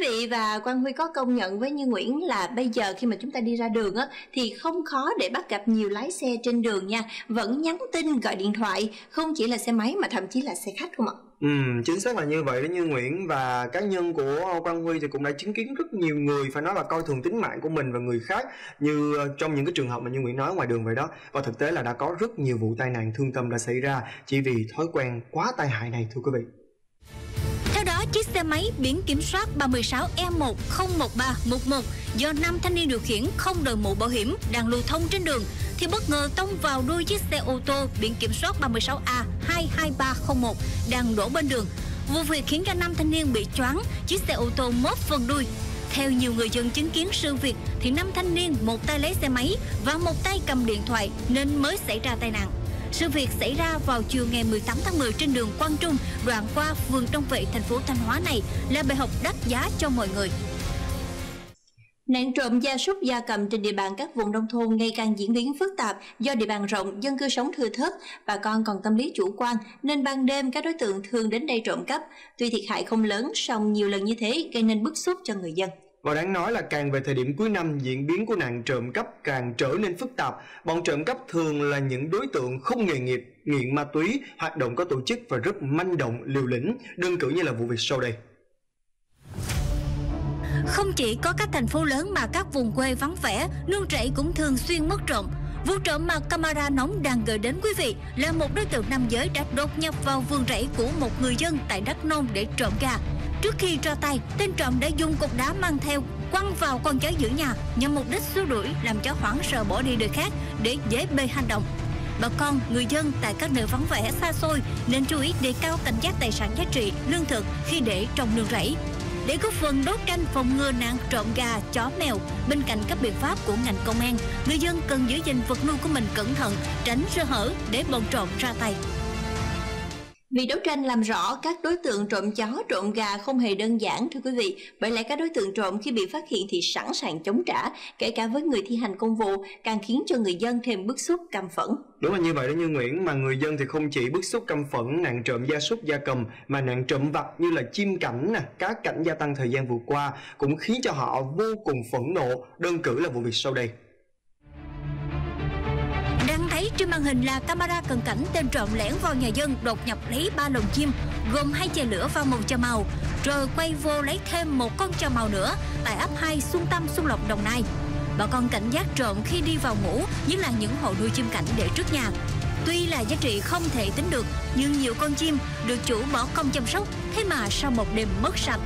vị và Quang Huy có công nhận với Như Nguyễn là bây giờ khi mà chúng ta đi ra đường á thì không khó để bắt gặp nhiều lái xe trên đường nha, vẫn nhắn tin gọi điện thoại, không chỉ là xe máy mà thậm chí là xe khách không ạ? Ừ, chính xác là như vậy đó Như Nguyễn và cá nhân của Quang Huy thì cũng đã chứng kiến rất nhiều người phải nói là coi thường tính mạng của mình và người khác như ờ, trong những cái trường hợp mà Như Nguyễn nói ngoài đường vậy đó và thực tế là đã có rất nhiều vụ tai nạn thương tâm đã xảy ra chỉ vì thói quen quá tai hại này thưa quý vị. Chiếc xe máy biển kiểm soát 36E101311 do nam thanh niên điều khiển không đội mũ bảo hiểm đang lưu thông trên đường thì bất ngờ tông vào đuôi chiếc xe ô tô biển kiểm soát 36A22301 đang đổ bên đường. Vụ việc khiến cho năm thanh niên bị choáng, chiếc xe ô tô mất phần đuôi. Theo nhiều người dân chứng kiến sự việc thì năm thanh niên một tay lấy xe máy và một tay cầm điện thoại nên mới xảy ra tai nạn. Sự việc xảy ra vào chiều ngày 18 tháng 10 trên đường Quang Trung, đoạn qua phường Đông Vệ, thành phố Thanh Hóa này là bài học đắt giá cho mọi người. Nạn trộm gia súc gia cầm trên địa bàn các vùng nông thôn ngày càng diễn biến phức tạp do địa bàn rộng, dân cư sống thưa thớt, bà con còn tâm lý chủ quan nên ban đêm các đối tượng thường đến đây trộm cắp. Tuy thiệt hại không lớn, song nhiều lần như thế gây nên bức xúc cho người dân. Và đáng nói là càng về thời điểm cuối năm, diễn biến của nạn trộm cắp càng trở nên phức tạp. Bọn trộm cắp thường là những đối tượng không nghề nghiệp, nghiện ma túy, hoạt động có tổ chức và rất manh động, liều lĩnh, đơn cử như là vụ việc sau đây. Không chỉ có các thành phố lớn mà các vùng quê vắng vẻ, nương rẫy cũng thường xuyên mất trộm. Vụ trộm mà camera nóng đang gửi đến quý vị là một đối tượng nam giới đã đột nhập vào vườn rẫy của một người dân tại Đắk Nông để trộm gà. Trước khi ra tay, tên trộm đã dùng cục đá mang theo quăng vào con chó giữ nhà nhằm mục đích xua đuổi làm chó hoảng sợ bỏ đi nơi khác để dễ bê hành động. Bà con, người dân tại các nơi vắng vẻ xa xôi nên chú ý đề cao cảnh giác tài sản giá trị, lương thực khi để trong nương rẫy. Để góp phần đấu tranh phòng ngừa nạn trộm gà, chó mèo, bên cạnh các biện pháp của ngành công an, người dân cần giữ gìn vật nuôi của mình cẩn thận, tránh sơ hở để bọn trộm ra tay. Vì đấu tranh làm rõ các đối tượng trộm chó, trộm gà không hề đơn giản thưa quý vị, bởi lẽ các đối tượng trộm khi bị phát hiện thì sẵn sàng chống trả, kể cả với người thi hành công vụ, càng khiến cho người dân thêm bức xúc căm phẫn. Đúng là như vậy đó như Nguyễn, mà người dân thì không chỉ bức xúc căm phẫn nạn trộm gia súc gia cầm mà nạn trộm vặt như là chim cảnh nè, cá cảnh gia tăng thời gian vừa qua cũng khiến cho họ vô cùng phẫn nộ, đơn cử là vụ việc sau đây trên màn hình là camera cận cảnh tên trộm lẻn vào nhà dân đột nhập lấy ba lồng chim gồm hai chè lửa và một chai màu. Rồi quay vô lấy thêm một con chai màu nữa tại ấp 2 Xuân Tâm Xuân Lộc Đồng Nai. Bà con cảnh giác trộm khi đi vào ngủ nhất là những hộ nuôi chim cảnh để trước nhà. Tuy là giá trị không thể tính được, nhưng nhiều con chim được chủ bỏ công chăm sóc, thế mà sau một đêm mất sạch.